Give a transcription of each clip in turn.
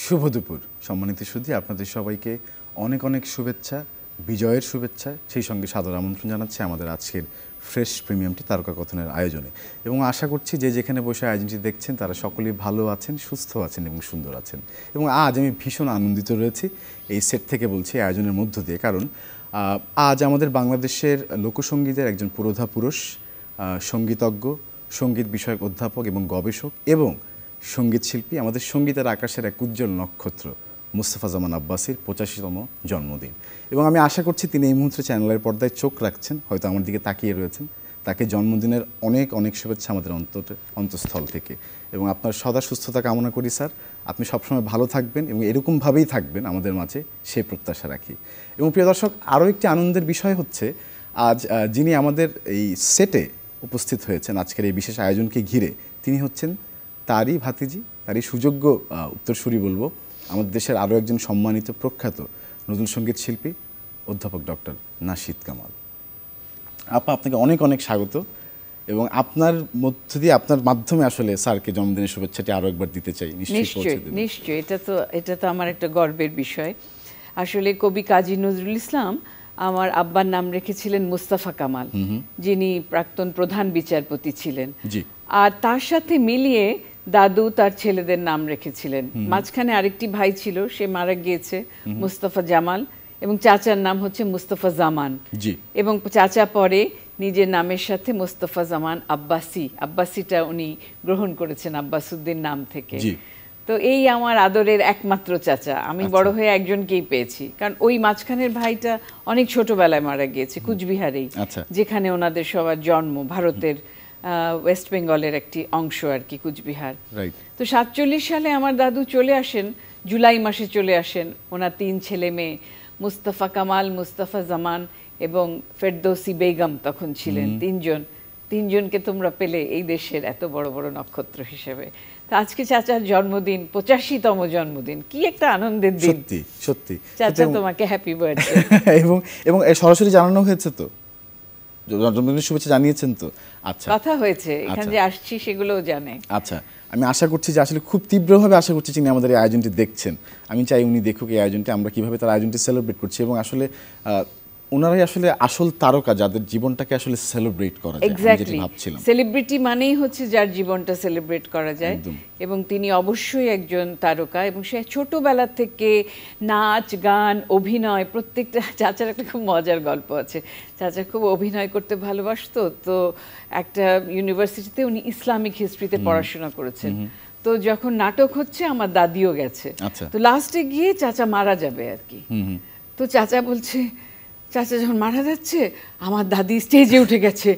শুভ দুপুর। সম্মানিত সুধী, আপনাদের সবাইকে অনেক অনেক শুভেচ্ছা, বিজয়ের শুভেচ্ছা, সেই সঙ্গে সাদর আমন্ত্রণ জানাচ্ছি আমাদের আজকের ফ্রেশ প্রিমিয়ামটি তারকা কথনের আয়োজনে। এবং আশা করছি যে যেখানে বসে আয়োজনটি দেখছেন, তারা সকলেই ভালো আছেন, সুস্থ আছেন এবং সুন্দর আছেন। এবং আজ আমি ভীষণ আনন্দিত রয়েছি এই সেট থেকে বলছি আয়োজনের মধ্য দিয়ে। কারণ আজ আমাদের বাংলাদেশের লোকসঙ্গীতের একজন পুরোধা পুরুষ সঙ্গীতজ্ঞ, সংগীত বিষয়ক অধ্যাপক এবং গবেষক এবং সংগীত শিল্পী, আমাদের সঙ্গীতের আকাশের এক উজ্জ্বল নক্ষত্র, মুস্তফা জামান আব্বাসির পঁচাশিতম জন্মদিন। এবং আমি আশা করছি তিনি এই মুহূর্তে চ্যানেলের পর্দায় চোখ রাখছেন, হয়তো আমার দিকে তাকিয়ে রয়েছেন। তাকে জন্মদিনের অনেক অনেক শুভেচ্ছা আমাদের অন্তর, অন্তঃস্থল থেকে। এবং আপনার সদা সুস্থতা কামনা করি, স্যার। আপনি সবসময় ভালো থাকবেন এবং এরকমভাবেই থাকবেন আমাদের মাঝে সেই প্রত্যাশা রাখি। এবং প্রিয় দর্শক, আরও একটি আনন্দের বিষয় হচ্ছে, আজ যিনি আমাদের এই সেটে উপস্থিত হয়েছেন, আজকের এই বিশেষ আয়োজনকে ঘিরে, তিনি হচ্ছেন তারই ভাতিজি তারই সুযোগ্য উত্তরসূরি বলব। আমাদের দেশের আরও একজন সম্মানিত প্রখ্যাত নজরুল সংগীত শিল্পী অধ্যাপক ডক্টর নাশিদ কামাল। আপা আপনাকে অনেক অনেক স্বাগত এবং আপনার মধ্য দিয়ে আপনার মাধ্যমে আসলে স্যারকে জন্মদিনের শুভেচ্ছাটি আরও একবার দিতে চাই। নিশ্চয়ই নিশ্চয়ই নিশ্চয়ই। এটা তো এটা তো আমার একটা গর্বের বিষয়। আসলে কবি কাজী নজরুল ইসলাম আমার আব্বার নাম রেখেছিলেন মুস্তাফা কামাল যিনি প্রাক্তন প্রধান বিচারপতি ছিলেন। জি। আর তার সাথে মিলিয়ে দাদু তার ছেলেদের নাম রেখেছিলেন। মাঝখানে আরেকটি ভাই ছিল সে মারা গিয়েছে মুস্তাফা জামাল এবং চাচার নাম হচ্ছে মুস্তাফা জামান। এবং চাচা পরে নিজের নামের সাথে মোস্তফা জামান আব্বাসি আব্বাসিটা উনি গ্রহণ করেছেন আব্বাসুদ্দিন নাম থেকে। তো এই আমার আদরের একমাত্র চাচা। আমি বড় হয়ে একজনকেই পেয়েছি। কারণ ওই মাঝখানের ভাইটা অনেক ছোটবেলায় মারা গিয়েছে কুচবিহারেই আচ্ছা। যেখানে ওনাদের সবার জন্ম ভারতের ওয়েস্ট বেঙ্গলের একটি অংশ আর কি কুচবিহার। তো সাতচল্লিশ সালে আমার দাদু চলে আসেন জুলাই মাসে চলে আসেন ওনার তিন ছেলে মেয়ে মুস্তাফা কামাল মুস্তাফা জামান এবং ফেরদৌসি বেগম তখন ছিলেন তিনজন। তিনজনকে তোমরা পেলে এই দেশের এত বড় বড় নক্ষত্র হিসেবে। তা আজকে চাচার জন্মদিন পঁচাশিতম জন্মদিন কি একটা আনন্দের দিন। সত্যি সত্যি। চাচা তোমাকে হ্যাপি বার্থডে এবং এবং সরাসরি জানানো হয়েছে তো? জন্মদিনের শুভেচ্ছা জানিয়েছেন তো? আচ্ছা। কথা হয়েছে এখানে আচ্ছা। যে আসছি সেগুলোও জানে। আচ্ছা আমি আশা করছি যে আসলে খুব তীব্রভাবে আশা করছি যিনি আমাদের এই আয়োজনটি দেখছেন। আমি চাই উনি দেখুক এই আয়োজনটি আমরা কীভাবে তার আয়োজনটি সেলিব্রেট করছি এবং আসলে আহ, ওনারাই আসলে আসল তারকা যাদের জীবনটাকে আসলে সেলিব্রেট করা যায় আমি এক্স্যাক্টলি ভাবছিলাম। সেলিব্রিটি মানেই হচ্ছে যার জীবনটা সেলিব্রেট করা যায়। এবং তিনি অবশ্যই একজন তারকা এবং সে ছোটবেলা থেকে নাচ গান অভিনয় প্রত্যেকটা চাচার একটা খুব মজার গল্প আছে। চাচা খুব অভিনয় করতে ভালোবাসতো তো একটা ইউনিভার্সিটিতে উনি ইসলামিক হিস্ট্রিতে পড়াশোনা করেছেন। তো যখন নাটক হচ্ছে আমার দাদিও গেছে। আচ্ছা। তো লাস্টে গিয়ে চাচা মারা যাবে আর কি। তো চাচা বলছে চাচা যখন মারা যাচ্ছে আমার দাদি স্টেজে উঠে গেছে।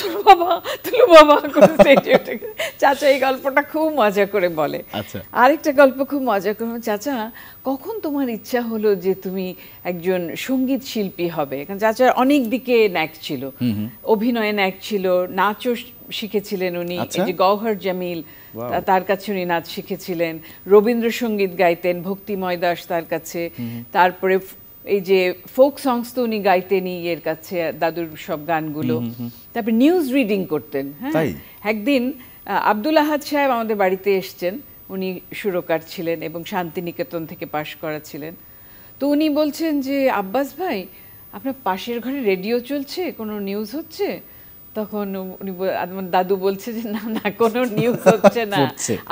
তোর বাবা তোর বাবা করে স্টেজে উঠে গেছে। চাচা এই গল্পটা খুব মজা করে বলে। আচ্ছা। আরেকটা গল্প খুব মজা করে চাচা কখন তোমার ইচ্ছা হলো যে তুমি একজন সংগীত শিল্পী হবে? কারণ চাচার অনেক দিকে ন্যাক ছিল। অভিনয়ে ন্যাক ছিল নাচও শিখেছিলেন উনি। আচ্ছা। যে গওহর জামিল তার কাছে উনি নাচ শিখেছিলেন। রবীন্দ্রসঙ্গীত গাইতেন ভক্তিময় দাস তার কাছে। তারপরে এই যে ফোক সংস তো উনি গাইতেনই এর কাছে দাদুর সব গানগুলো। তারপর নিউজ রিডিং করতেন হ্যাঁ? একদিন আব্দুল আহাদ সাহেব আমাদের বাড়িতে এসছেন। উনি সুরকার ছিলেন এবং শান্তিনিকেতন থেকে পাশ করা ছিলেন। তো উনি বলছেন যে আব্বাস ভাই আপনার পাশের ঘরে রেডিও চলছে? কোনো নিউজ হচ্ছে? তখন উনি আমার দাদু বলছে যে না না কোনো নিউজ হচ্ছে না।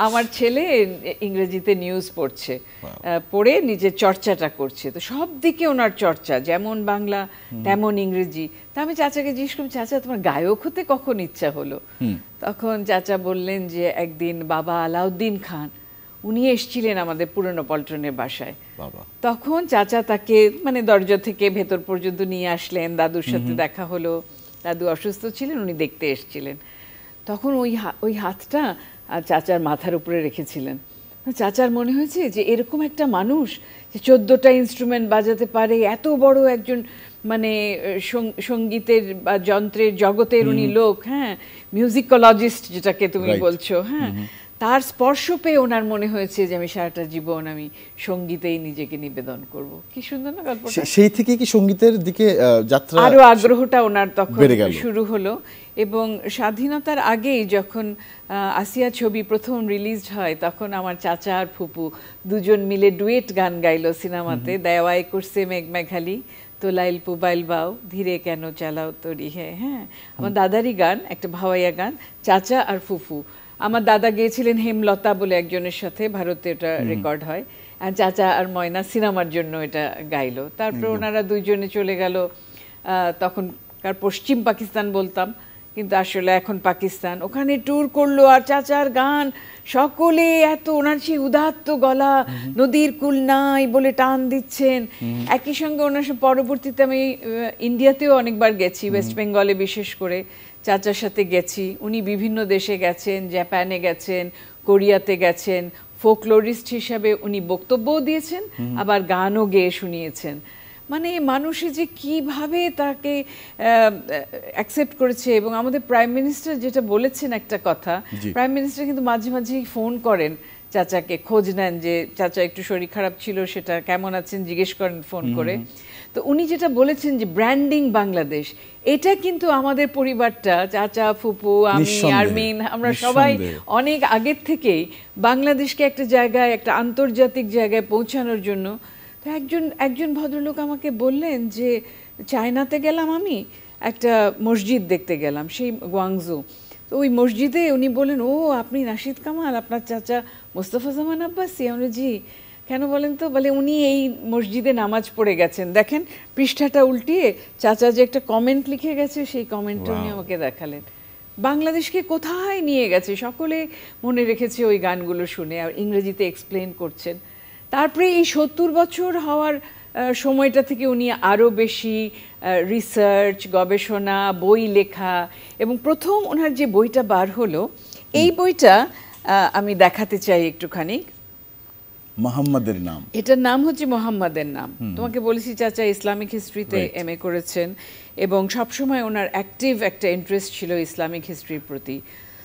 আমার ছেলে ইংরেজিতে নিউজ পড়ছে। পড়ে নিজের চর্চাটা করছে। তো সব দিকে ওনার চর্চা যেমন বাংলা তেমন ইংরেজি। তা আমি চাচাকে জিজ্ঞেস করলাম চাচা তোমার গায়ক হতে কখন ইচ্ছা হলো? তখন চাচা বললেন যে একদিন বাবা আলাউদ্দিন খান উনি এসছিলেন আমাদের পুরনো পল্টনের বাসায়। তখন চাচা তাকে মানে দরজা থেকে ভেতর পর্যন্ত নিয়ে আসলেন দাদুর সাথে দেখা হলো। দাদু অসুস্থ ছিলেন উনি দেখতে এসছিলেন। তখন ওই ওই হাতটা চাচার মাথার উপরে রেখেছিলেন। চাচার মনে হয়েছে যে এরকম একটা মানুষ যে চোদ্দোটা ইনস্ট্রুমেন্ট বাজাতে পারে এত বড় একজন মানে সঙ্গীতের বা যন্ত্রের জগতের উনি লোক হ্যাঁ? মিউজিকোলজিস্ট যেটাকে তুমি বলছো হ্যাঁ? তার স্পর্শ পেয়ে ওনার মনে হয়েছে যে আমি সারাটা জীবন আমি সঙ্গীতেই নিজেকে নিবেদন করব। কি সুন্দর না গল্পটা? সে- সেই থেকে কি সঙ্গীতের দিকে যাত্রা আরও আগ্রহটা ওনার তখন শুরু হলো এবং স্বাধীনতার আগেই যখন আসিয়া ছবি প্রথম রিলিজ হয় তখন আমার চাচা আর ফুপু দুজন মিলে ডুয়েট গান গাইলো সিনেমাতে। দেওয়াই করছে মেঘ মেঘালি তোলাইল পুবাইল বাও ধীরে কেন চালাও তরি হে হ্যাঁ? আমার দাদারই গান একটা ভাওয়াইয়া গান চাচা আর ফুফু আমার দাদা গিয়েছিলেন হেমলতা বলে একজনের সাথে ভারতে এটা রেকর্ড হয়। আর চাচা আর ময়না সিনেমার জন্য এটা গাইলো। তারপর ওনারা দুইজনে চলে গেল তখনকার পশ্চিম পাকিস্তান বলতাম কিন্তু আসলে এখন পাকিস্তান। ওখানে ট্যুর করল আর চাচার গান সকলে এত ওনার সেই উদাত্ত গলা নদীর কুল নাই বলে টান দিচ্ছেন। একই সঙ্গে ওনার পরবর্তীতে আমি ইন্ডিয়াতেও অনেকবার গেছি ওয়েস্ট বেঙ্গলে বিশেষ করে। চাচার সাথে গেছি উনি বিভিন্ন দেশে গেছেন জাপানে গেছেন কোরিয়াতে গেছেন ফোকলোরিস্ট হিসাবে উনি বক্তব্যও দিয়েছেন আবার গানও গেয়ে শুনিয়েছেন। মানে মানুষে যে কীভাবে তাকে অ্যাকসেপ্ট করেছে এবং আমাদের প্রাইম মিনিস্টার যেটা বলেছেন একটা কথা প্রাইম মিনিস্টার কিন্তু মাঝে মাঝেই ফোন করেন চাচাকে খোঁজ নেন যে চাচা একটু শরীর খারাপ ছিল সেটা কেমন আছেন? জিজ্ঞেস করেন ফোন করে। তো উনি যেটা বলেছেন যে ব্র্যান্ডিং বাংলাদেশ এটা কিন্তু আমাদের পরিবারটা চাচা ফুপু আমি আরমিন আমরা সবাই অনেক আগের থেকেই বাংলাদেশকে একটা জায়গায় একটা আন্তর্জাতিক জায়গায় পৌঁছানোর জন্য। তো একজন একজন ভদ্রলোক আমাকে বললেন যে চায়নাতে গেলাম আমি একটা মসজিদ দেখতে গেলাম সেই গোয়াংজু। তো ওই মসজিদে উনি বললেন ও আপনি নাশিদ কামাল আপনার চাচা মোস্তফা জামান আব্বাসি। আমরা জি। কেন বলেন তো? বলে উনি এই মসজিদে নামাজ পড়ে গেছেন। দেখেন পৃষ্ঠাটা উল্টিয়ে চাচা যে একটা কমেন্ট লিখে গেছে সেই কমেন্টটা উনি আমাকে দেখালেন। বাংলাদেশকে কোথায় নিয়ে গেছে? সকলে মনে রেখেছে ওই গানগুলো শুনে আর ইংরেজিতে এক্সপ্লেন করছেন। তারপরে এই সত্তর বছর হওয়ার সময়টা থেকে উনি আরও বেশি রিসার্চ গবেষণা বই লেখা এবং প্রথম ওনার যে বইটা বার হলো এই বইটা আমি দেখাতে চাই একটুখানি। মোহাম্মদের নাম। এটার নাম হচ্ছে মোহাম্মদের নাম। তোমাকে বলেছি চাচা ইসলামিক হিস্ট্রিতে. এম এ করেছেন এবং সবসময় ওনার অ্যাক্টিভ একটা ইন্টারেস্ট ছিল ইসলামিক হিস্ট্রির প্রতি।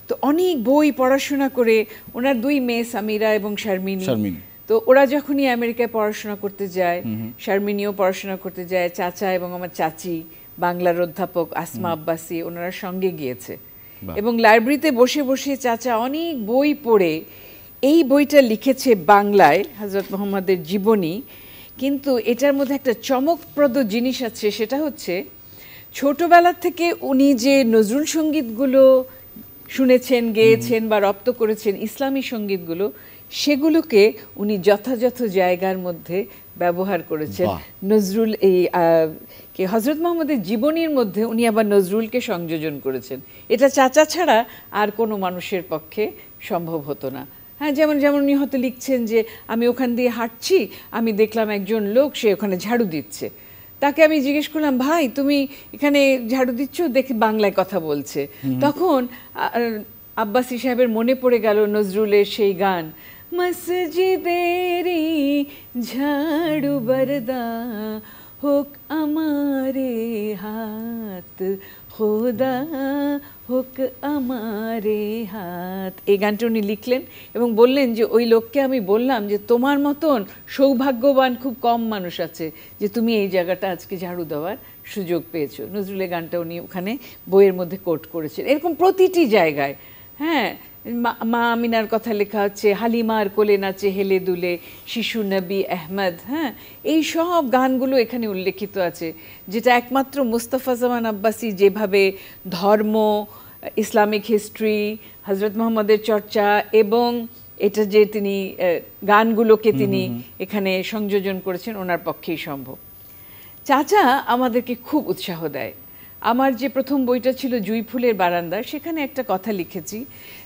তো অনেক বই পড়াশোনা করে ওনার দুই মেয়ে সামিরা এবং শারমিনী। শারমিন। তো ওরা যখনই আমেরিকায় পড়াশোনা করতে যায় শারমিনীও পড়াশোনা করতে যায় চাচা এবং আমার চাচি বাংলার অধ্যাপক আসমা আব্বাসি ওনারা সঙ্গে গিয়েছে। এবং লাইব্রেরিতে বসে বসে চাচা অনেক বই পড়ে এই বইটা লিখেছে বাংলায় হজরত মোহাম্মদের জীবনী কিন্তু এটার মধ্যে একটা চমকপ্রদ জিনিস আছে সেটা হচ্ছে ছোটবেলা থেকে উনি যে নজরুল সঙ্গীতগুলো শুনেছেন গেয়েছেন বা রপ্ত করেছেন ইসলামী সঙ্গীতগুলো সেগুলোকে উনি যথাযথ জায়গার মধ্যে ব্যবহার করেছেন। নজরুল এই কে হজরত মোহাম্মদের জীবনীর মধ্যে উনি আবার নজরুলকে সংযোজন করেছেন। এটা চাচা ছাড়া আর কোনো মানুষের পক্ষে সম্ভব হতো না। হ্যাঁ যেমন যেমন উনি হয়তো লিখছেন যে আমি ওখান দিয়ে হাঁটছি আমি দেখলাম একজন লোক সে ওখানে ঝাড়ু দিচ্ছে। তাকে আমি জিজ্ঞেস করলাম ভাই তুমি এখানে ঝাড়ু দিচ্ছ? দেখি বাংলায় কথা বলছে। তখন আব্বাসী সাহেবের মনে পড়ে গেল নজরুলের সেই গান মসজিদেরি ঝাড়ু বরদা হোক আমারে হাত খোদা হোক আমারে হাত। এই গানটা উনি লিখলেন এবং বললেন যে, ওই লোককে আমি বললাম যে, তোমার মতন সৌভাগ্যবান খুব কম মানুষ আছে যে, তুমি এই জায়গাটা আজকে ঝাড়ু দেওয়ার সুযোগ পেয়েছ। নজরুলের গানটা উনি ওখানে বইয়ের মধ্যে কোট করেছেন। এরকম প্রতিটি জায়গায় হ্যাঁ? মা- আমিনার কথা লেখা হচ্ছে হালিমার কোলে নাচে হেলে দুলে শিশু নবী আহমদ হ্যাঁ? এই সব গানগুলো এখানে উল্লেখিত আছে যেটা একমাত্র মুস্তাফা জামান আব্বাসি যেভাবে ধর্ম ইসলামিক হিস্ট্রি হজরত মোহাম্মদের চর্চা এবং এটা যে তিনি গানগুলোকে তিনি এখানে সংযোজন করেছেন ওনার পক্ষেই সম্ভব। চাচা আমাদেরকে খুব উৎসাহ দেয়। আমার যে প্রথম বইটা ছিল জুই ফুলের বারান্দা সেখানে একটা কথা লিখেছি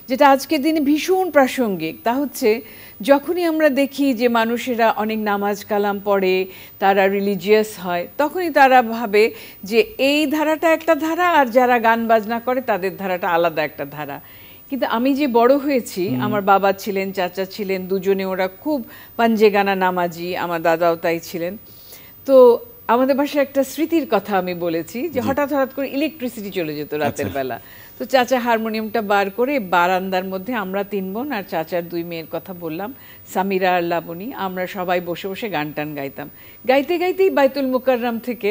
যেটা আজকের দিনে ভীষণ প্রাসঙ্গিক। তা হচ্ছে যখনই আমরা দেখি যে মানুষেরা অনেক নামাজ কালাম পড়ে তারা রিলিজিয়াস হয় তখনই তারা ভাবে যে এই ধারাটা একটা ধারা আর যারা গান বাজনা করে তাদের ধারাটা আলাদা একটা ধারা। কিন্তু আমি যে বড় হয়েছি আমার বাবা ছিলেন চাচা ছিলেন দুজনে ওরা খুব পাঞ্জে গানা নামাজি আমার দাদাও তাই ছিলেন। তো আমাদের বাসায় একটা স্মৃতির কথা আমি বলেছি যে হঠাৎ হঠাৎ করে ইলেকট্রিসিটি চলে যেত রাতের বেলা। তো চাচা হারমোনিয়ামটা বার করে বারান্দার মধ্যে আমরা তিন বোন আর চাচার দুই মেয়ের কথা বললাম সামিরা আর লাবণী। আমরা সবাই বসে বসে গান টান গাইতাম। গাইতে গাইতেই বাইতুল মুকাররাম থেকে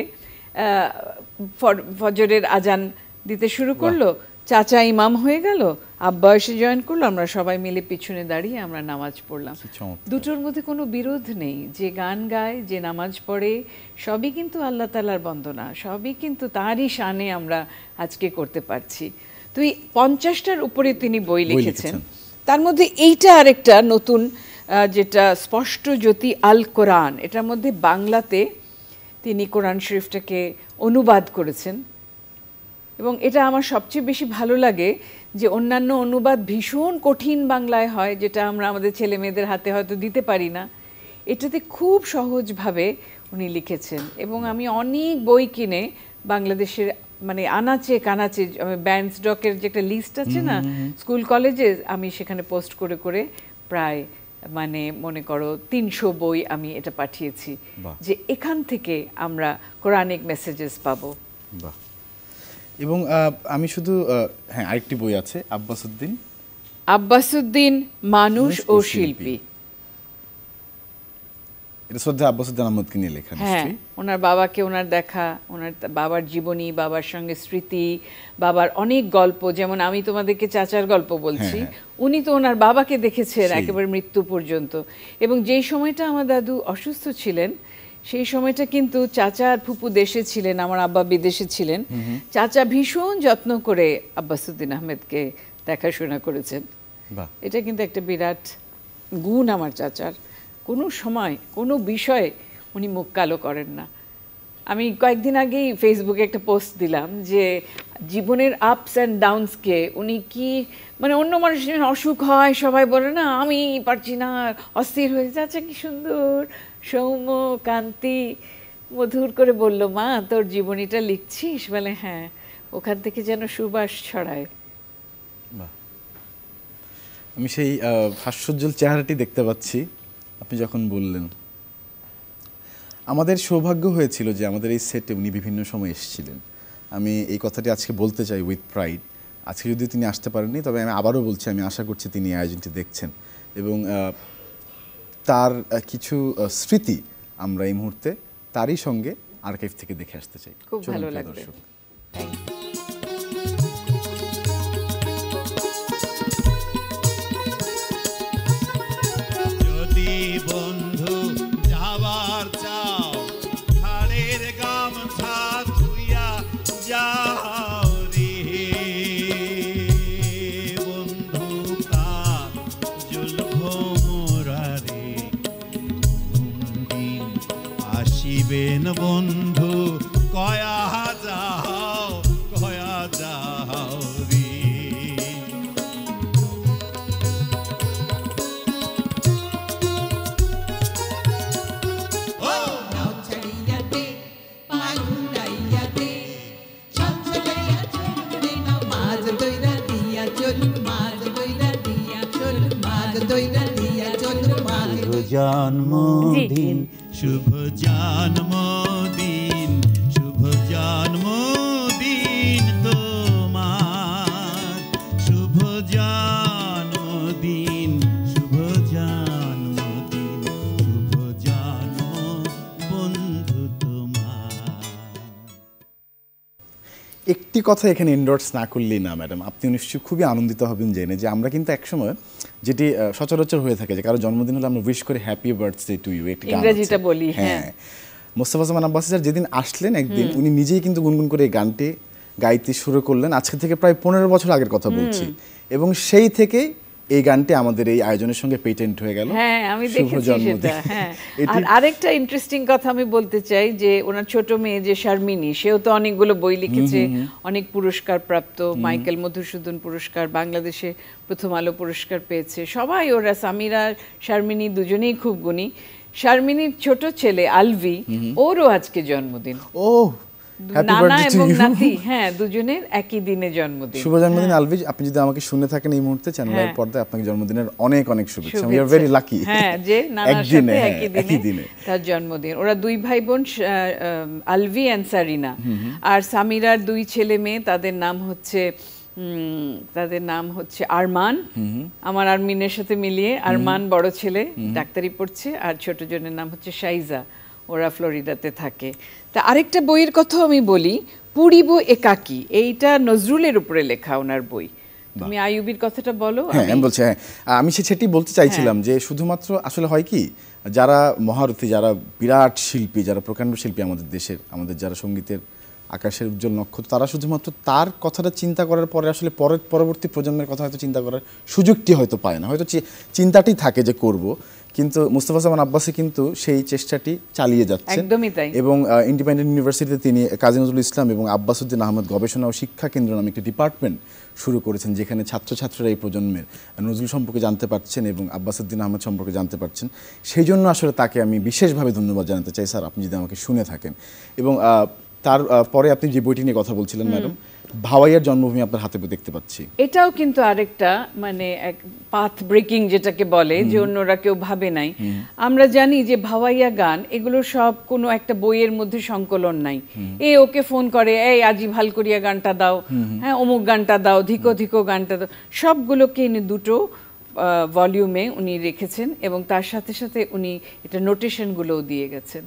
ফজরের আজান দিতে শুরু করল। চাচা ইমাম হয়ে গেল আব্বা এসে জয়েন করল আমরা সবাই মিলে পিছনে দাঁড়িয়ে আমরা নামাজ পড়লাম। দুটোর মধ্যে কোনো বিরোধ নেই যে গান গায় যে নামাজ পড়ে সবই কিন্তু আল্লাহ তালার বন্দনা সবই কিন্তু তারই শানে আমরা আজকে করতে পারছি। তো এই পঞ্চাশটার উপরে তিনি বই লিখেছেন। লিখেছেন। তার মধ্যে এইটা আরেকটা নতুন যেটা স্পষ্ট জ্যোতি আল কোরআন এটার মধ্যে বাংলাতে তিনি কোরআন শরীফটাকে অনুবাদ করেছেন। এবং এটা আমার সবচেয়ে বেশি ভালো লাগে যে অন্যান্য অনুবাদ ভীষণ কঠিন বাংলায় হয় যেটা আমরা আমাদের ছেলে মেয়েদের হাতে হয়তো দিতে পারি না। এটাতে খুব সহজভাবে উনি লিখেছেন এবং আমি অনেক বই কিনে বাংলাদেশের মানে আনাচে কানাচে ব্যান্ড স্টকের যে একটা লিস্ট আছে না স্কুল কলেজে আমি সেখানে পোস্ট করে করে প্রায় মানে মনে করো তিনশো বই আমি এটা পাঠিয়েছি যে এখান থেকে আমরা কোরআনিক মেসেজেস পাবো। বাহ। এবং আমি শুধু হ্যাঁ আরেকটি বই আছে আব্বাসুদ্দিন আব্বাসুদ্দিন মানুষ ও শিল্পী। এটা শ্রদ্ধা আব্বাসুদ্দিন আহমদকে নিয়ে লেখা হ্যাঁ ওনার বাবাকে ওনার দেখা ওনার বাবার জীবনী বাবার সঙ্গে স্মৃতি বাবার অনেক গল্প যেমন আমি তোমাদেরকে চাচার গল্প বলছি হ্যাঁ, উনি তো ওনার বাবাকে দেখেছেন একেবারে মৃত্যু পর্যন্ত। এবং যেই সময়টা আমার দাদু অসুস্থ ছিলেন সেই সময়টা কিন্তু চাচা আর ফুপু দেশে ছিলেন আমার আব্বা বিদেশে ছিলেন। চাচা ভীষণ যত্ন করে আব্বাসুদ্দিন আহমেদকে দেখাশোনা করেছেন। এটা কিন্তু একটা বিরাট গুণ আমার চাচার। কোনো সময় কোনো বিষয়ে উনি মুখ কালো করেন না। আমি কয়েকদিন আগেই ফেসবুকে একটা পোস্ট দিলাম যে জীবনের আপস অ্যান্ড ডাউনসকে উনি কি মানে অন্য মানুষের অসুখ হয় সবাই বলে না আমি পারছি না অস্থির হয়ে যাচ্ছে কি সুন্দর। সৌম্য, কান্তি মধুর করে বলল, মা, তোর জীবনীটা লিখছিস? বলে হ্যাঁ ওখান থেকে যেন সুবাস ছড়ায়। আমি সেই হাস্যোজ্জ্বল চেহারাটি দেখতে পাচ্ছি, আপনি যখন বললেন। আমাদের সৌভাগ্য হয়েছিল যে আমাদের এই সেটে উনি বিভিন্ন সময় এসেছিলেন। আমি এই কথাটি আজকে বলতে চাই উইথ প্রাইড আজকে যদি তিনি আসতে পারেননি, তবে আমি আবারও বলছি, আমি আশা করছি তিনি আয়োজনটি দেখছেন। এবং তার কিছু স্মৃতি আমরা এই মুহূর্তে তারই সঙ্গে আর্কাইভ থেকে দেখে আসতে চাই খুব ভালো লাগবে। দর্শক। জন্মদিন শুভ জন্মদিন শুভ জন্মদিন একটি কথা এখানে এন্ডোর্স না করলেই না ম্যাডাম আপনি নিশ্চয়ই খুবই আনন্দিত হবেন জেনে যে আমরা কিন্তু একসময় যেটি সচরাচর হয়ে থাকে যে কারও জন্মদিন হলে আমরা উইশ করি হ্যাপি বার্থডে টু ইউ একটি ইংরেজিটা বলি, হ্যাঁ। মোস্তফা জামান আব্বাস স্যার যেদিন আসলেন একদিন উনি নিজেই কিন্তু গুনগুন করে এই গানটি গাইতে শুরু করলেন। আজকে থেকে প্রায় পনেরো বছর আগের কথা বলছি। এবং সেই থেকেই এই গানটি আমাদের এই আয়োজনের সঙ্গে পেটেন্ট হয়ে গেল। হ্যাঁ আমি দেখেছি সেটা হ্যাঁ। আর আরেকটা ইন্টারেস্টিং কথা আমি বলতে চাই যে ওনার ছোট মেয়ে যে শারমিনী সেও তো অনেকগুলো বই লিখেছে অনেক পুরস্কার প্রাপ্ত। মাইকেল মধুসূদন পুরস্কার বাংলাদেশে প্রথম আলো পুরস্কার পেয়েছে। সবাই ওরা সামিরা শারমিনী দুজনেই খুব গুণী। শারমিনীর ছোট ছেলে আলভি ওরও আজকে জন্মদিন। ও নানা এবং নাতি হ্যাঁ দুজনের একই দিনে জন্মদিন। শুভ জন্মদিন আলভিজ আপনি যদি আমাকে শুনে থাকেন এই মুহূর্তে চ্যানেলের হ্যাঁ। পর্দায় আপনাকে জন্মদিনের অনেক অনেক শুভেচ্ছা। উই আর শুভেচ্ছা। ভেরি লাকি হ্যাঁ যে নানার সাথে হ্যাঁ, একই একই দিনে। দিনে তার জন্মদিন। ওরা দুই ভাই বোন স- আহ, আহ, আলভি অ্যান্ড সারিনা। আর সামিরার দুই ছেলে মেয়ে তাদের নাম হচ্ছে তাদের নাম হচ্ছে আরমান। আমার আরমিনের সাথে মিলিয়ে আরমান বড় ছেলে ডাক্তারি পড়ছে আর ছোট জনের নাম হচ্ছে শাইজা। ওরা ফ্লোরিডাতে থাকে। তা আরেকটা বইয়ের কথাও আমি বলি পুরিব একাকি। এইটা নজরুলের উপরে লেখা ওনার বই। তুমি আইয়ুবির কথাটা বলো হ্যাঁ আমি- বলছি হ্যাঁ। আমি সে সেটি বলতে চাইছিলাম যে শুধুমাত্র আসলে হয় কি যারা মহারথী যারা বিরাট শিল্পী যারা প্রকাণ্ড শিল্পী আমাদের দেশের আমাদের যারা সঙ্গীতের আকাশের উজ্জ্বল নক্ষত্র তারা শুধুমাত্র তার কথাটা চিন্তা করার পরে আসলে পরের পরবর্তী প্রজন্মের কথা হয়তো চিন্তা করার সুযোগটি হয়তো পায় না। হয়তো চিন্তাটি থাকে যে করব। কিন্তু মুস্তফা জামান আব্বাসী কিন্তু সেই চেষ্টাটি চালিয়ে যাচ্ছেন একদমই তাই। এবং ইন্ডিপেন্ডেন্ট ইউনিভার্সিটিতে তিনি কাজী নজরুল ইসলাম এবং আব্বাসুদ্দিন আহমদ গবেষণা ও শিক্ষা কেন্দ্র নামে একটি ডিপার্টমেন্ট শুরু করেছেন যেখানে ছাত্রছাত্রীরা এই প্রজন্মের নজরুল সম্পর্কে জানতে পারছেন এবং আব্বাসুদ্দিন আহমদ সম্পর্কে জানতে পারছেন। সেই জন্য আসলে তাকে আমি বিশেষভাবে ধন্যবাদ জানাতে চাই স্যার আপনি যদি আমাকে শুনে থাকেন। এবং তার পরে আপনি যে বইটি নিয়ে কথা বলছিলেন ম্যাডাম ভাওয়াইয়ার জন্মভূমি আপনার হাতে দেখতে পাচ্ছি। এটাও কিন্তু আরেকটা মানে এক পাথ ব্রেকিং যেটাকে বলে যে অন্যরা কেউ ভাবে নাই। আমরা জানি যে ভাওয়াইয়া গান এগুলো সব কোনো একটা বইয়ের মধ্যে সংকলন নাই। এ ওকে ফোন করে এই আজি ভালো করিয়া গানটা দাও। হ্যাঁ অমুক গানটা দাও ধিকো ধিকো গানটা দাও। সবগুলোকে এনে দুটো ভলিউমে উনি রেখেছেন এবং তার সাথে সাথে উনি এটা নোটেশনগুলোও দিয়ে গেছেন।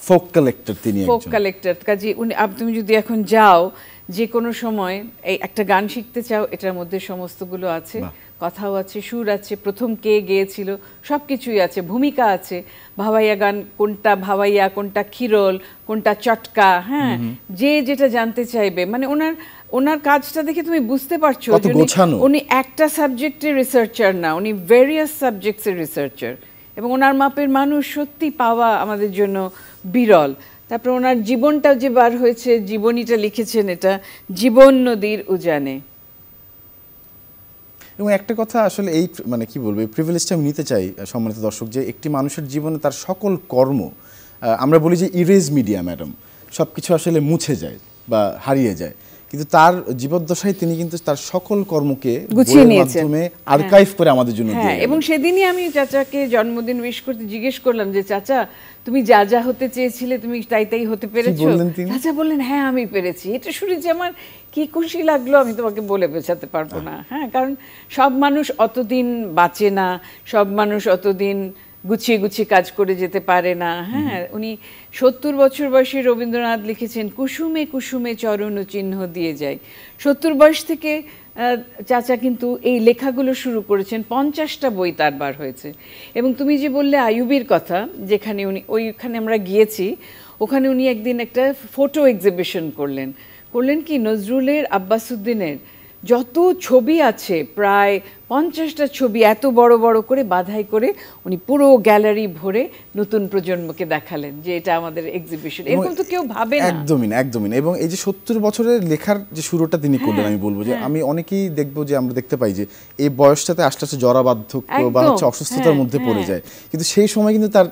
ফোক কালেক্টর তিনি ফোক কালেক্টর কাজে উনি তুমি যদি এখন যাও যে কোনো সময় এই একটা গান শিখতে চাও এটার মধ্যে সমস্তগুলো আছে কথাও আছে সুর আছে প্রথম কে গেয়েছিল সব কিছুই আছে ভূমিকা আছে ভাবাইয়া গান কোনটা ভাবাইয়া কোনটা খিরোল কোনটা চটকা হ্যাঁ যে যেটা জানতে চাইবে মানে ওনার ওনার কাজটা দেখে তুমি বুঝতে পারছ উনি- উনি একটা সাবজেক্টের রিসার্চার না উনি ভেরিয়াস সাবজেক্টসের রিসার্চার এবং ওনার মাপের মানুষ সত্যি পাওয়া আমাদের জন্য বিরল। তারপর ওনার জীবনটা যে বার হয়েছে জীবনীটা লিখেছেন এটা জীবন নদীর উজানে। এবং একটা কথা আসলে এই মানে কি বলব এই প্রিভিলেজটা আমি নিতে চাই সম্মানিত দর্শক যে একটি মানুষের জীবনে তার সকল কর্ম আমরা বলি যে ইরেজ মিডিয়া ম্যাডাম সব কিছু আসলে মুছে যায় বা হারিয়ে যায়। কিন্তু তার জীবদ্দশায় তিনি কিন্তু তার সকল কর্মকে গুছিয়ে। মাধ্যমে আর্কাইভ করে আমাদের জন্য হ্যাঁ এবং সেদিনই আমি চাচাকে জন্মদিন উইশ করতে জিজ্ঞেস করলাম যে চাচা তুমি যা যা হতে চেয়েছিলে তুমি তাই তাই হতে পেরেছ? রাজা বললেন হ্যাঁ আমি পেরেছি। এটা শুনে যে আমার কি খুশি লাগল আমি তোমাকে বলে বোঝাতে পারব না। হ্যাঁ কারণ সব মানুষ অতদিন বাঁচে না সব মানুষ অতদিন গুছিয়ে গুছিয়ে কাজ করে যেতে পারে না। হ্যাঁ উনি সত্তর বছর বয়সে রবীন্দ্রনাথ লিখেছেন, কুসুমে কুসুমে চরণ চিহ্ন দিয়ে যায় সত্তর বয়স থেকে চাচা কিন্তু এই লেখাগুলো শুরু করেছেন, পঞ্চাশটা বই তার বার হয়েছে। এবং তুমি যে বললে আয়ুবির কথা, যেখানে উনি, ওইখানে আমরা গিয়েছি, ওখানে উনি একদিন একটা ফটো এক্সিবিশন করলেন। করলেন কি? নজরুলের আব্বাসুদ্দিনের যত ছবি আছে প্রায় পঞ্চাশটা ছবি এত বড় বড় করে বাধাই করে উনি পুরো গ্যালারি ভরে নতুন প্রজন্মকে দেখালেন যে এটা আমাদের এক্সিবিশন এরকম তো কেউ ভাবে না। একদমই না একদমই না। এবং এই যে সত্তর বছরের লেখার যে শুরুটা তিনি করলেন আমি বলব যে আমি অনেকেই দেখব যে আমরা দেখতে পাই যে এই বয়সটাতে আস্তে আস্তে জরা বার্ধক্য বা হচ্ছে অসুস্থতার হ্যাঁ, মধ্যে পড়ে হ্যাঁ। যায়। কিন্তু সেই সময় কিন্তু তার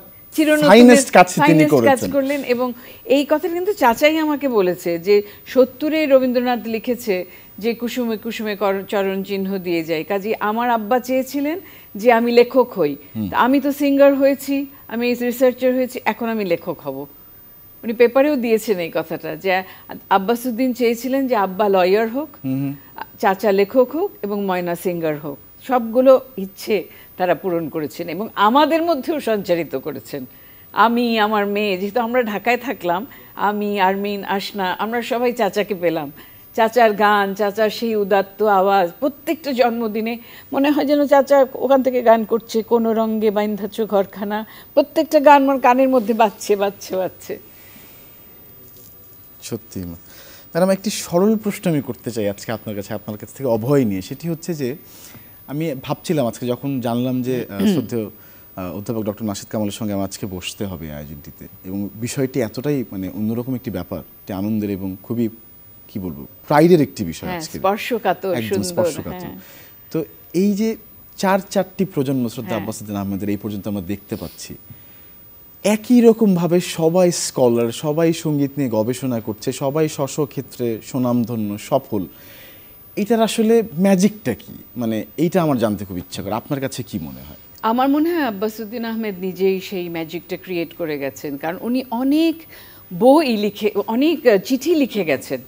কাজ করলেন এবং এই কথাটা কিন্তু চাচাই আমাকে বলেছে যে সত্তরে রবীন্দ্রনাথ লিখেছে যে কুসুমে কুসুমে চরণ চিহ্ন দিয়ে যায়। কাজে আমার আব্বা চেয়েছিলেন যে আমি লেখক হই। আমি তো সিঙ্গার হয়েছি আমি রিসার্চার হয়েছি এখন আমি লেখক হব। উনি পেপারেও দিয়েছেন এই কথাটা যে আব্বাসুদ্দিন চেয়েছিলেন যে আব্বা লয়ার হোক চাচা লেখক হোক এবং ময়না সিঙ্গার হোক। সবগুলো ইচ্ছে তারা পূরণ করেছেন এবং আমাদের মধ্যেও সঞ্চারিত করেছেন। আমি আমার মেয়ে যেহেতু আমরা ঢাকায় থাকলাম আমি আরমিন আশনা আমরা সবাই চাচাকে পেলাম। চাচার গান চাচার সেই উদাত্ত আওয়াজ প্রত্যেকটা জন্মদিনে মনে হয় যেন চাচা ওখান থেকে গান করছে কোনো রঙ্গে বাইন্ধাচ্ছ ঘরখানা প্রত্যেকটা গান আমার কানের মধ্যে বাজছে বাজছে বাজছে। সত্যি ম্যাডাম একটি সরল প্রশ্ন আমি করতে চাই আজকে আপনার কাছে আপনার কাছ থেকে অভয় নিয়ে। সেটি হচ্ছে যে আমি ভাবছিলাম আজকে যখন জানলাম যে শ্রদ্ধেয় অধ্যাপক ডক্টর নাসিদ কামালের সঙ্গে আমার আজকে বসতে হবে আয়োজনটিতে। এবং বিষয়টি এতটাই মানে অন্যরকম একটি ব্যাপার একটি আনন্দের এবং খুবই কি বলব প্রাইডের একটি বিষয় হ্যাঁ, আজকে। স্পর্শকাতর, একদম স্পর্শকাতর। হ্যাঁ। তো এই যে চার চারটি প্রজন্ম শ্রদ্ধা হ্যাঁ। আব্বাসুদ্দিন আহমেদের এই পর্যন্ত আমরা দেখতে পাচ্ছি। একই রকমভাবে সবাই স্কলার সবাই সংগীত নিয়ে গবেষণা করছে সবাই স্ব ক্ষেত্রে সুনামধন্য সফল। এটার আসলে ম্যাজিকটা কি? মানে এইটা আমার জানতে খুব ইচ্ছা করে। আপনার কাছে কি মনে হয়? আমার মনে হয় আব্বাসুদ্দিন আহমেদ নিজেই সেই ম্যাজিকটা ক্রিয়েট করে গেছেন। কারণ উনি অনেক বই লিখে অনেক চিঠি লিখে গেছেন।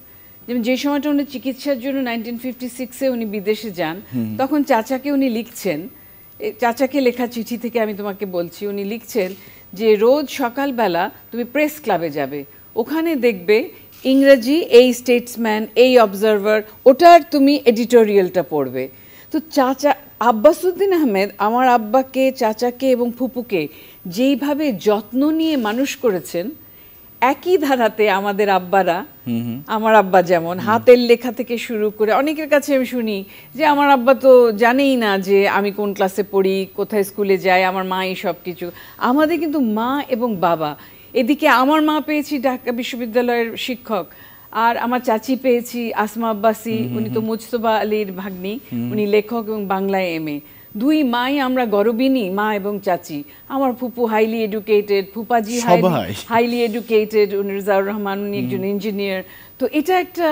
যেমন যে সময়টা উনি চিকিৎসার জন্য নাইনটিন ফিফটি সিক্সে উনি বিদেশে যান তখন চাচাকে উনি লিখছেন চাচাকে লেখা চিঠি থেকে আমি তোমাকে বলছি উনি লিখছেন যে রোজ সকালবেলা তুমি প্রেস ক্লাবে যাবে ওখানে দেখবে ইংরেজি এই স্টেটসম্যান এই অবজারভার ওটার তুমি এডিটোরিয়ালটা পড়বে। তো চাচা আব্বাসুদ্দিন আহমেদ আমার আব্বাকে চাচাকে এবং ফুপুকে যেইভাবে যত্ন নিয়ে মানুষ করেছেন একই ধারাতে আমাদের আব্বারা আমার আব্বা যেমন হাতের লেখা থেকে শুরু করে অনেকের কাছে আমি শুনি যে আমার আব্বা তো জানেই না যে আমি কোন ক্লাসে পড়ি কোথায় স্কুলে যাই আমার মা এই সব কিছু আমাদের কিন্তু মা এবং বাবা এদিকে আমার মা পেয়েছি ঢাকা বিশ্ববিদ্যালয়ের শিক্ষক আর আমার চাচি পেয়েছি আসমা আব্বাসি উনি তো মুজতবা আলীর ভাগ্নি উনি লেখক এবং বাংলায় এম দুই মাই আমরা গরবিনী মা এবং চাচি। আমার ফুপু হাইলি এডুকেটেড ফুপাজি হাইলি এডুকেটেড উনি রিজাউর রহমান উনি একজন ইঞ্জিনিয়ার তো এটা একটা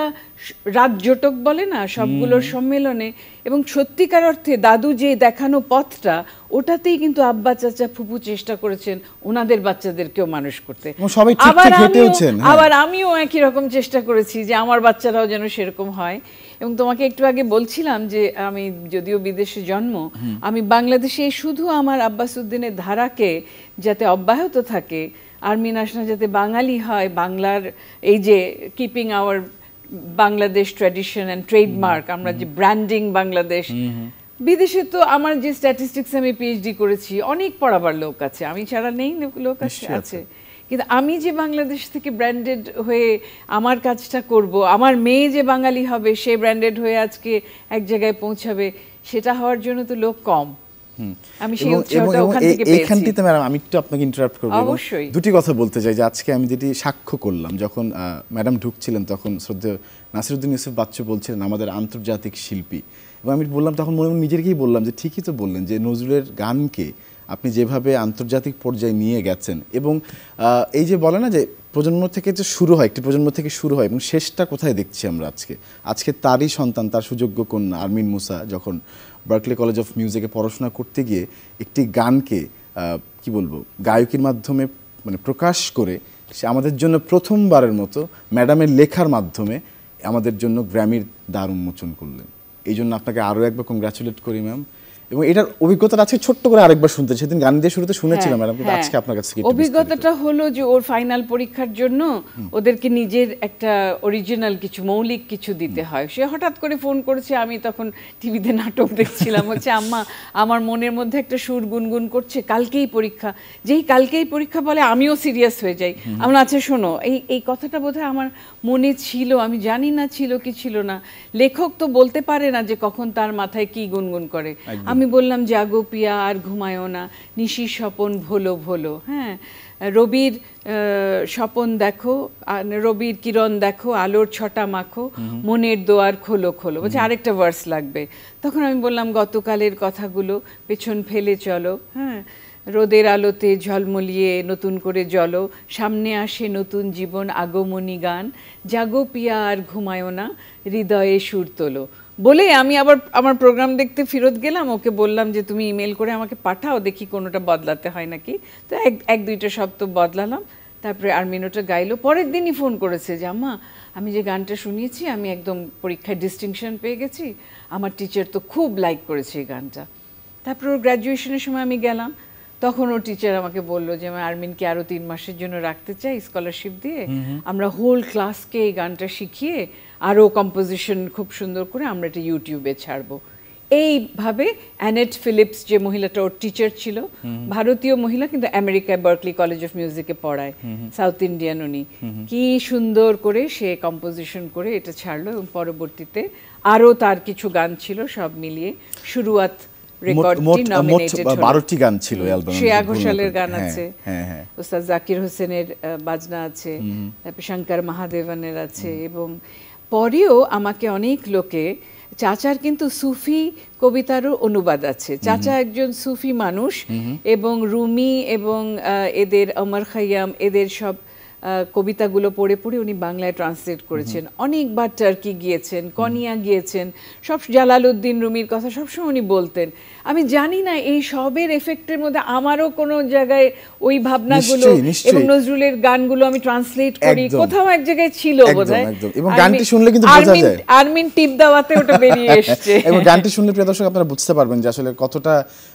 রাজজটক বলে না সবগুলোর সম্মেলনে। এবং সত্যিকার অর্থে দাদু যে দেখানো পথটা ওটাতেই কিন্তু আব্বা চাচা ফুপু চেষ্টা করেছেন ওনাদের বাচ্চাদেরকেও মানুষ করতে। হ্যাঁ। আবার আমিও একই রকম চেষ্টা করেছি যে আমার বাচ্চারাও যেন সেরকম হয়। এবং তোমাকে একটু আগে বলছিলাম যে আমি যদিও বিদেশে জন্ম আমি বাংলাদেশে শুধু আমার আব্বাসুদ্দিনের ধারাকে যাতে অব্যাহত থাকে আর্মিন আসনা যাতে বাঙালি হয় বাংলার এই যে keeping our Bangladesh tradition and trademark আমরা যে ব্র্যান্ডিং বাংলাদেশ বিদেশে তো আমার যে স্ট্যাটিস্টিক্স আমি পিএইচডি করেছি অনেক পড়াবার লোক আছে। আমি ছাড়া নেই লোক আছে। আছে। কিন্তু আমি যে বাংলাদেশ থেকে ব্র্যান্ডেড হয়ে আমার কাজটা করব আমার মেয়ে যে বাঙালি হবে সে ব্র্যান্ডেড হয়ে আজকে এক জায়গায় পৌঁছাবে সেটা হওয়ার জন্য তো লোক কম। আমি সেই এবং- এবং উৎসাহটা ওখান থেকে পেয়েছি। এইখানটিতে ম্যাডাম আমি একটু আপনাকে ইন্টারাপ্ট করব অবশ্যই। দুটি কথা বলতে চাই যে আজকে আমি যেটি সাক্ষ্য করলাম যখন ম্যাডাম ঢুকছিলেন তখন শ্রদ্ধেয় নাসিরুদ্দিন ইউসুফ বাচ্চু বলছিলেন আমাদের আন্তর্জাতিক শিল্পী। এবং আমি বললাম তখন মনে মনে নিজেরকেই বললাম যে ঠিকই তো বললেন যে নজরুলের গানকে যেভাবে আন্তর্জাতিক পর্যায়ে নিয়ে গেছেন এবং এই যে বলে না যে প্রজন্ম থেকে যে শুরু হয়, একটি প্রজন্ম থেকে শুরু হয় এবং শেষটা কোথায় দেখছি আমরা আজকে? আজকে তারই সন্তান, তার সুযোগ্য কন্যা আরমিন মুসা যখন বার্কলে কলেজ অফ মিউজিকে পড়াশোনা করতে গিয়ে একটি গানকে কি বলব, গায়কির মাধ্যমে মানে প্রকাশ করে সে আমাদের জন্য প্রথমবারের মতো ম্যাডামের লেখার মাধ্যমে আমাদের জন্য গ্র্যামির দ্বার উন্মোচন করলেন। এই জন্য আপনাকে আরও একবার কংগ্রাচুলেট করি ম্যাম এবং এটার অভিজ্ঞতাটা আজকে ছোট্ট করে আরেকবার শুনতে সেদিন গান দিয়ে শুরুতে শুনেছিলাম ম্যাডাম কিন্তু হ্যাঁ, আজকে আপনার কাছে অভিজ্ঞতাটা হলো? যে ওর ফাইনাল পরীক্ষার জন্য ওদেরকে নিজের একটা অরিজিনাল কিছু মৌলিক কিছু দিতে হয়। সে হঠাৎ করে ফোন করেছে আমি তখন টিভিতে নাটক দেখছিলাম। হচ্ছে আম্মা আমার মনের মধ্যে একটা সুর গুনগুন করছে কালকেই পরীক্ষা। যেই কালকেই পরীক্ষা বলে আমিও সিরিয়াস হয়ে যাই। আমরা আচ্ছা শোনো এই এই কথাটা বোধহয় আমার মনে ছিল আমি জানি না ছিল কি ছিল না। লেখক তো বলতে পারে না যে কখন তার মাথায় কি গুনগুন করে। আমি বললাম জাগো পিয়া আর ঘুমায়ও না। নিশি স্বপন ভোলো ভোলো। হ্যাঁ রবির স্বপন দেখো রবির কিরণ দেখো আলোর ছটা মাখো মনের দোয়ার খোলো খোলো। বলছে আরেকটা ভার্স লাগবে। তখন আমি বললাম গতকালের কথাগুলো পেছন ফেলে চলো। হ্যাঁ রোদের আলোতে ঝলমলিয়ে নতুন করে জলো সামনে আসে নতুন জীবন আগমনী গান। জাগো পিয়া আর ঘুমায়ও না। হৃদয়ে সুর তোলো। বলে আমি আবার আমার প্রোগ্রাম দেখতে ফেরত গেলাম, ওকে বললাম যে তুমি ইমেল করে আমাকে পাঠাও, দেখি কোনোটা বদলাতে হয় নাকি। তো এক এক, দুইটা শব্দ বদলালাম, তারপরে আর আর্মিনোটা গাইলো। পরের দিনই ফোন করেছে যে, আম্মা, আমি যে গানটা শুনিয়েছি, আমি একদম পরীক্ষায় ডিস্টিংশন পেয়ে গেছি। আমার টিচার তো খুব লাইক করেছে এই গানটা। তারপর ওর গ্র্যাজুয়েশনের সময় আমি গেলাম। তখন ও টিচার আমাকে বলল যে আমি আর্মিনকে আরও তিন মাসের জন্য রাখতে চাই স্কলারশিপ দিয়ে। আমরা হোল ক্লাসকে এই গানটা শিখিয়ে আরও কম্পোজিশন খুব সুন্দর করে আমরা এটা ইউটিউবে ছাড়বো। এইভাবে অ্যানেট ফিলিপস যে মহিলাটা ওর টিচার ছিল ভারতীয় মহিলা কিন্তু আমেরিকায় বার্কলি কলেজ অফ মিউজিকে পড়ায় সাউথ ইন্ডিয়ান উনি। কি সুন্দর করে সে কম্পোজিশন করে এটা ছাড়লো এবং পরবর্তীতে আরও তার কিছু গান ছিল সব মিলিয়ে শুরুয়াত বারোটি গান ছিল অ্যালবামে শ্রেয়া ঘোষালের গান হ্যাঁ, আছে। হ্যাঁ হ্যাঁ। ওস্তাদ জাকির হোসেনের বাজনা আছে। তারপর শঙ্কর মহাদেবনের আছে এবং পরেও আমাকে অনেক লোকে চাচার কিন্তু সুফি কবিতারও অনুবাদ আছে। চাচা একজন সুফি মানুষ এবং রুমি এবং এদের অমর খৈয়াম এদের সব কবিতাগুলো পড়ে পড়ে উনি বাংলায় ট্রান্সলেট করেছেন অনেকবার টার্কি গিয়েছেন কনিয়া গিয়েছেন সব জালালউদ্দিন রুমির কথা সবসময় উনি বলতেন আমি জানি না এই সবের এফেক্টের মধ্যে আমারও কোনো জায়গায় ওই ভাবনাগুলো। এবং নজরুলের গানগুলো আমি ট্রান্সলেট করি। কোথাও এক জায়গায় ছিল বোধহয়। এবং গানটি শুনলে কিন্তু বোঝা যায়। আরমিন টিপ দেওয়াতে ওটা বেরিয়ে এসছে এবং গানটি শুনলে প্রিয় দর্শক আপনারা বুঝতে পারবেন যে আসলে কতটা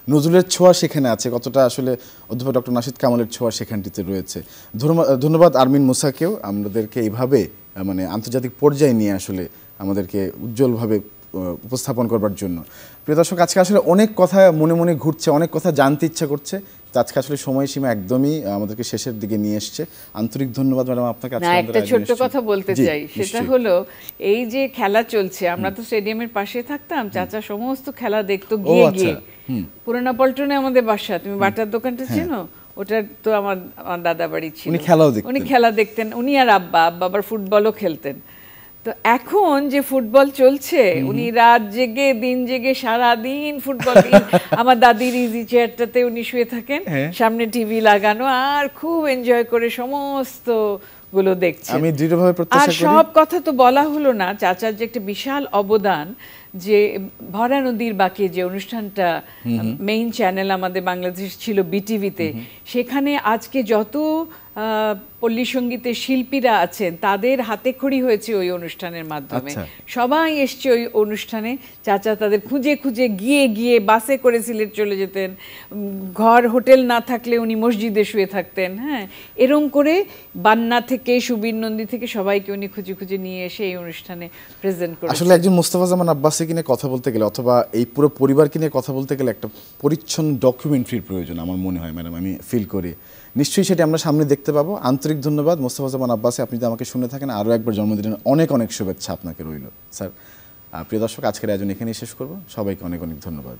নজরুলের ছোঁয়া সেখানে আছে কতটা আসলে অধ্যাপক ডক্টর নাশিদ কামালের ছোঁয়া সেখানটিতে রয়েছে ধন্যবাদ আরমিন মুসাকেও আমাদেরকে এইভাবে মানে আন্তর্জাতিক পর্যায়ে নিয়ে আসলে আমাদেরকে উজ্জ্বলভাবে উপস্থাপন করবার জন্য। প্রিয় দর্শক আজকে আসলে অনেক কথা মনে মনে ঘুরছে অনেক কথা জানতে ইচ্ছা করছে। আজকে আসলে সময়সীমা একদমই আমাদেরকে শেষের দিকে নিয়ে এসছে। আন্তরিক ধন্যবাদ ম্যাডাম আপনাকে না একটা ছোট্ট কথা বলতে চাই। সেটা হলো এই যে খেলা চলছে আমরা তো স্টেডিয়ামের পাশে থাকতাম চাচা সমস্ত খেলা দেখতো গিয়ে আচ্ছা, গিয়ে। পুরানা পল্টনে আমাদের বাসা তুমি বাটার দোকানটা চেনো? ওটা তো আমার আমার দাদা বাড়ি ছিল। উনি খেলাও দেখতেন। উনি খেলা দেখতেন। উনি আর আব্বা আব্বা আবার ফুটবলও খেলতেন। তো এখন যে ফুটবল চলছে উনি রাত জেগে দিন জেগে সারা দিন ফুটবল আমার দাদির ইজি চেয়ারটাতে উনি শুয়ে থাকেন। হ্যাঁ। সামনে টিভি লাগানো আর খুব এনজয় করে সমস্তগুলো দেখছেন। আমি দৃঢ়ভাবে আর প্রত্যাশা করি। সব কথা তো বলা হলো না। চাচার যে একটা বিশাল অবদান যে ভরা নদীর বাকি যে অনুষ্ঠানটা মেইন চ্যানেল আমাদের বাংলাদেশ ছিল বিটিভিতে সেখানে আজকে যত পল্লী সঙ্গীতের শিল্পীরা আছেন তাদের হাতে খড়ি হয়েছে ওই অনুষ্ঠানের মাধ্যমে। আচ্ছা। সবাই এসছে ওই অনুষ্ঠানে। চাচা তাদের খুঁজে খুঁজে গিয়ে গিয়ে বাসে করে সিলেট চলে যেতেন। ঘর হোটেল না থাকলে উনি মসজিদে শুয়ে থাকতেন হ্যাঁ? এরম করে বান্না থেকে সুবীর নন্দী থেকে সবাইকে উনি খুঁজে খুঁজে নিয়ে এসে এই অনুষ্ঠানে প্রেজেন্ট করে আসলে একজন মোস্তফা জামান আব্বাসকে কিনে কথা বলতে গেলে অথবা এই পুরো পরিবারকে নিয়ে কথা বলতে গেলে একটা পরিচ্ছন্ন ডকুমেন্টারির প্রয়োজন আমার মনে হয় ম্যাডাম আমি ফিল করি। নিশ্চয়ই সেটি আমরা সামনে দেখতে পাবো। আন্তরিক ধন্যবাদ। মোস্তফা জামান আব্বাসে, আপনি যদি আমাকে শুনে থাকেন, আরও একবার জন্মদিনের অনেক অনেক শুভেচ্ছা আপনাকে রইল। স্যার প্রিয় দর্শক, আজকের আয়োজন এখানেই শেষ করব। সবাইকে অনেক অনেক ধন্যবাদ।